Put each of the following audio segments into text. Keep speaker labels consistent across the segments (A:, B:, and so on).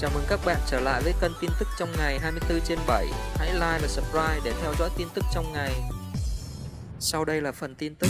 A: Chào mừng các bạn trở lại với kênh tin tức trong ngày 24 trên 7. Hãy like và subscribe để theo dõi tin tức trong ngày. Sau đây là phần tin tức.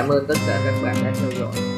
B: Cảm ơn tất cả các bạn đã theo dõi.